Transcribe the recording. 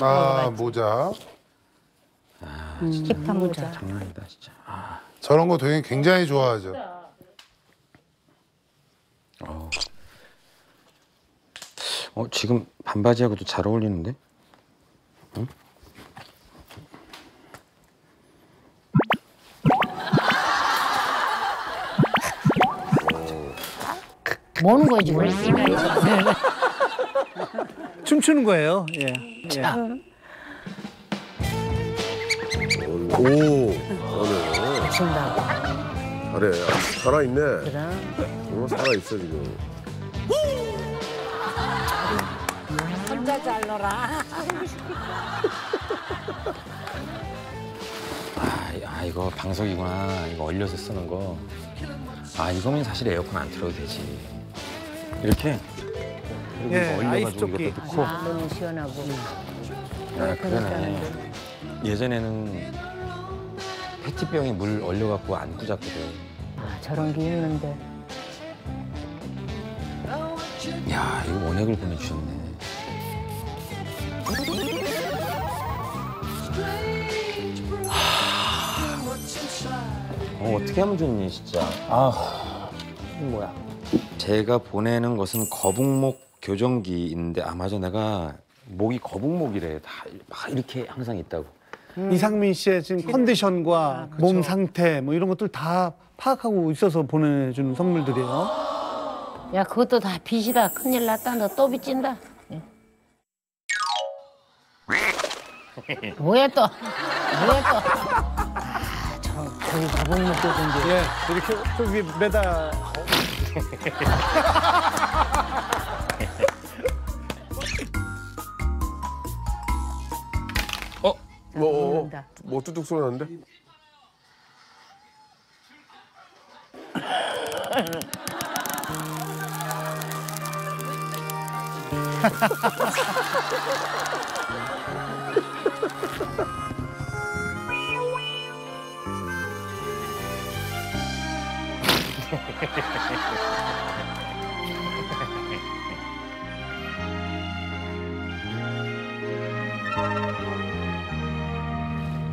아 모자. 힙한 모자. 장난이다 진짜. 아, 저런 거 되게 굉장히 좋아하죠. 어 지금 반바지하고도 잘 어울리는데? 뭐는 거야 지금? 춤추는 거예요. 예. 예. 오, 오늘 준다고. 잘해. 살아있네. 그럼 어, 살아있어, 지금. 혼자 잘 놀아. 아, 이- 아 이거 방석이구나. 이거 얼려서 쓰는 거. 아 이거면 사실 에어컨 안 틀어도 되지. 이렇게. 그리고 예, 얼려가지고 조끼. 이것도 넣고. 아, 너무 시원하고. 아, 그러네. 예전에는 페트병에 물 얼려갖고 안 꾸졌거든. 아, 저런 게 있는데. 야, 이거 원액을 보내주셨네. 하... 어, 어떻게 하면 좋니, 진짜. 아, 뭐야. 제가 보내는 것은 거북목 교정기인데, 아, 맞아. 내가 목이 거북목이래. 다, 막 이렇게 항상 있다고. 이상민 씨의 지금 컨디션과 몸 상태 뭐 이런 것들 다 파악하고 있어서 보내주는 선물들이에요. 야, 그것도 다 빚이다. 큰일 났다. 너 또 빚진다. 예. 뭐야 또? 뭐야 또? 아, 저, 저기 가봉 든지 예, 이렇게 저기 매달 뭐, 어, 뭐 뚜둑 소리 나는데?